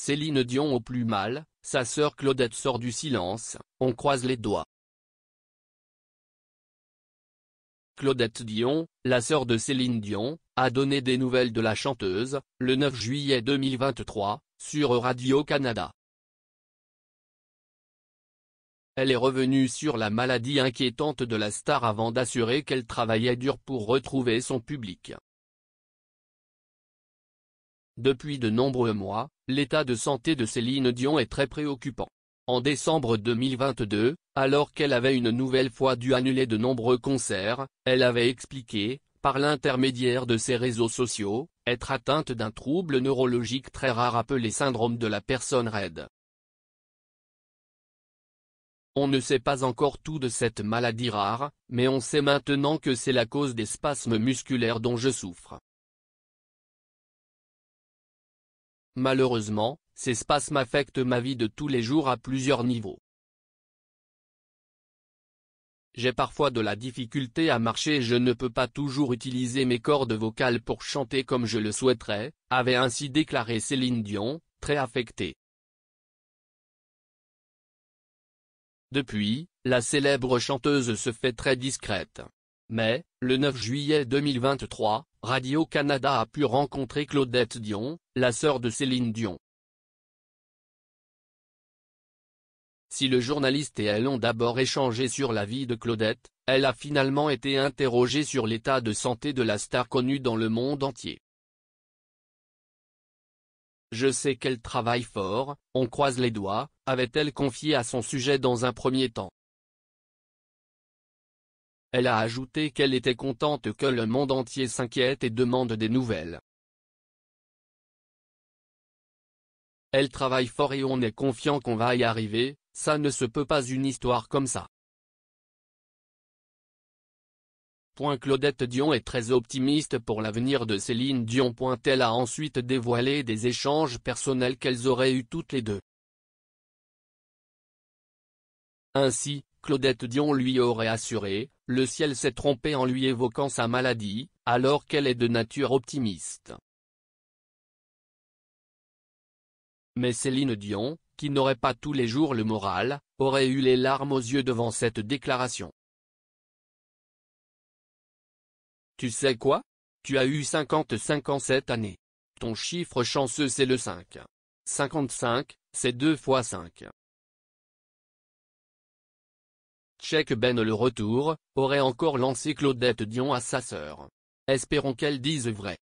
Céline Dion au plus mal, sa sœur Claudette sort du silence, on croise les doigts. Claudette Dion, la sœur de Céline Dion, a donné des nouvelles de la chanteuse, le 9 juillet 2023, sur Radio-Canada. Elle est revenue sur la maladie inquiétante de la star avant d'assurer qu'elle travaillait dur pour retrouver son public. Depuis de nombreux mois, l'état de santé de Céline Dion est très préoccupant. En décembre 2022, alors qu'elle avait une nouvelle fois dû annuler de nombreux concerts, elle avait expliqué, par l'intermédiaire de ses réseaux sociaux, être atteinte d'un trouble neurologique très rare appelé syndrome de la personne raide. On ne sait pas encore tout de cette maladie rare, mais on sait maintenant que c'est la cause des spasmes musculaires dont je souffre. Malheureusement, ces spasmes affectent ma vie de tous les jours à plusieurs niveaux. J'ai parfois de la difficulté à marcher et je ne peux pas toujours utiliser mes cordes vocales pour chanter comme je le souhaiterais, avait ainsi déclaré Céline Dion, très affectée. Depuis, la célèbre chanteuse se fait très discrète. Mais, le 9 juillet 2023, Radio-Canada a pu rencontrer Claudette Dion, la sœur de Céline Dion. Si le journaliste et elle ont d'abord échangé sur la vie de Claudette, elle a finalement été interrogée sur l'état de santé de la star connue dans le monde entier. Je sais qu'elle travaille fort, on croise les doigts, avait-elle confié à son sujet dans un premier temps. Elle a ajouté qu'elle était contente que le monde entier s'inquiète et demande des nouvelles. Elle travaille fort et on est confiant qu'on va y arriver, ça ne se peut pas une histoire comme ça. Claudette Dion est très optimiste pour l'avenir de Céline Dion. Elle a ensuite dévoilé des échanges personnels qu'elles auraient eus toutes les deux. Ainsi, Claudette Dion lui aurait assuré, le ciel s'est trompé en lui évoquant sa maladie, alors qu'elle est de nature optimiste. Mais Céline Dion, qui n'aurait pas tous les jours le moral, aurait eu les larmes aux yeux devant cette déclaration. Tu sais quoi? Tu as eu 55 ans cette année. Ton chiffre chanceux c'est le 5. 55, c'est 2 fois 5. Check Ben le retour, aurait encore lancé Claudette Dion à sa sœur. Espérons qu'elle dise vrai.